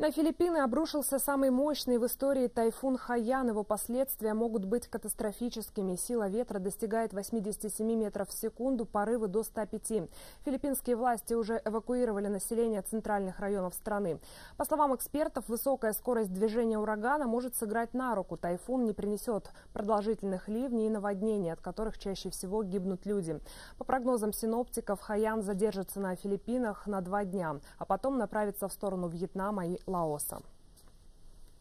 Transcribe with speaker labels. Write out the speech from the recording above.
Speaker 1: На Филиппины обрушился самый мощный в истории тайфун Хаян. Его последствия могут быть катастрофическими. Сила ветра достигает 87 метров в секунду, порывы до 105. Филиппинские власти уже эвакуировали население центральных районов страны. По словам экспертов, высокая скорость движения урагана может сыграть на руку. Тайфун не принесет продолжительных ливней и наводнений, от которых чаще всего гибнут люди. По прогнозам синоптиков, Хаян задержится на Филиппинах на два дня, а потом направится в сторону Вьетнама и Laosa.